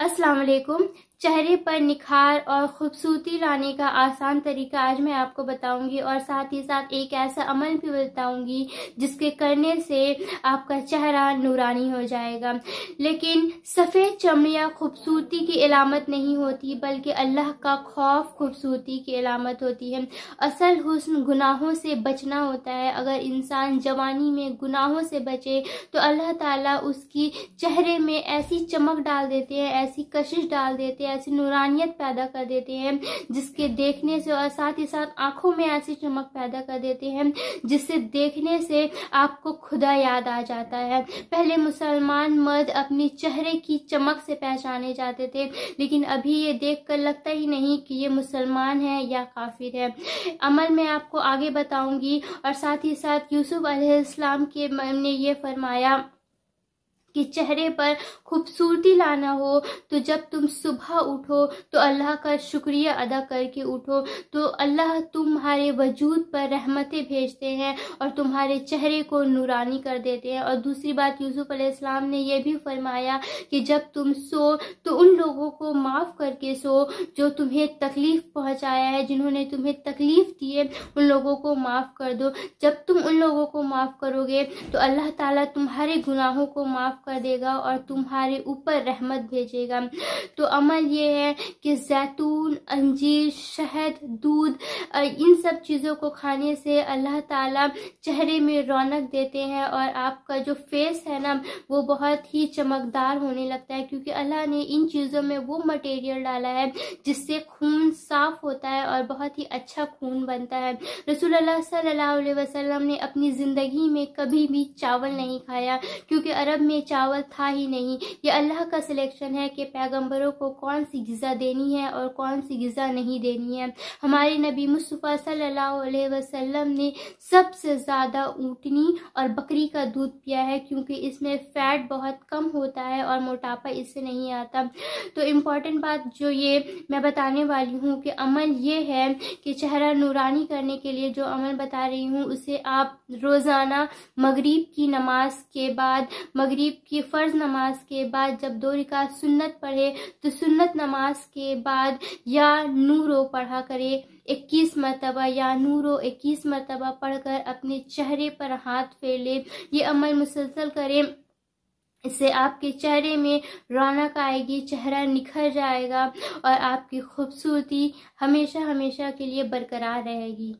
अस्सलाम चेहरे पर निखार और खूबसूरती लाने का आसान तरीका आज मैं आपको बताऊँगी और साथ ही साथ एक ऐसा अमल भी बताऊँगी जिसके करने से आपका चेहरा नूरानी हो जाएगा। लेकिन सफ़ेद चमड़ियाँ खूबसूरती की अलामत नहीं होती, बल्कि अल्लाह का खौफ खूबसूरती की अलामत होती है। असल हुस्न गुनाहों से बचना होता है। अगर इंसान जवानी में गुनाहों से बचे तो अल्लाह ताला उसकी चेहरे में ऐसी चमक डाल देते हैं, ऐसी कशिश डाल देते हैं ऐसी नूरानियत पैदा कर देते हैं, जिसके देखने से और साथ ही साथ आँखों में ऐसी चमक पैदा कर देते हैं, जिससे देखने से आपको खुदा याद आ जाता है। पहले मुसलमान मर्द अपनी चेहरे की चमक से पहचाने जाते थे, लेकिन अभी ये देख कर लगता ही नहीं कि ये मुसलमान है या काफिर है। अमल में आपको आगे बताऊँगी, और साथ ही साथ यूसुफ अलैहिस्सलाम के ने ये फरमाया कि चेहरे पर खूबसूरती लाना हो तो जब तुम सुबह उठो तो अल्लाह का शुक्रिया अदा करके उठो तो अल्लाह तुम्हारे वजूद पर रहमतें भेजते हैं और तुम्हारे चेहरे को नूरानी कर देते हैं। और दूसरी बात, यूसुफ अलैहिस्सलाम ने यह भी फरमाया कि जब तुम सो तो उन लोगों को माफ़ करके सो जो तुम्हें तकलीफ़ पहुँचाया है, जिन्होंने तुम्हें तकलीफ़ दी है, उन लोगों को माफ़ कर दो। जब तुम उन लोगों को माफ़ करोगे तो अल्लाह ताला तुम्हारे गुनाहों को माफ़ कर देगा और तुम्हारे ऊपर रहमत भेजेगा। तो अमल ये है कि जैतून, अंजीर, शहद, दूध इन सब चीज़ों को खाने से अल्लाह ताला चेहरे में रौनक देते हैं और आपका जो फेस है ना, वो बहुत ही चमकदार होने लगता है क्योंकि अल्लाह ने इन चीज़ों में वो मटेरियल डाला है जिससे खून साफ़ होता है और बहुत ही अच्छा खून बनता है। रसूल अलैहि वसल्लम ने अपनी ज़िंदगी में कभी भी चावल नहीं खाया, क्योंकि अरब में चावल था ही नहीं। ये अल्लाह का सिलेक्शन है कि पैगम्बरों को कौन सी गज़ा देनी है और कौन सी गज़ा नहीं देनी है। हमारे नबी मुस्तफ़ा सल्लल्लाहु अलैहि वसल्लम ने सबसे ज़्यादा ऊँटनी और बकरी का दूध पिया है, क्योंकि इसमें फ़ैट बहुत कम होता है और मोटापा इससे नहीं आता। तो इंपॉर्टेंट बात जो ये मैं बताने वाली हूँ कि अमल ये है कि चेहरा नूरानी करने के लिए जो अमल बता रही हूँ, उसे आप रोज़ाना मगरिब की नमाज़ के बाद, मगरिब की फ़र्ज़ नमाज़ के बाद जब दो रिकात सुन्नत पढ़े तो सुन्नत नमाज़ के बाद या नूरो पढ़ा करे, इक्कीस मरतबा या नूरो इक्कीस मरतबा पढ़कर अपने चेहरे पर हाथ फेर ले, ये अमल मुसलसल करें। इससे आपके चेहरे में रौनक आएगी, चेहरा निखर जाएगा और आपकी खूबसूरती हमेशा हमेशा के लिए बरकरार रहेगी।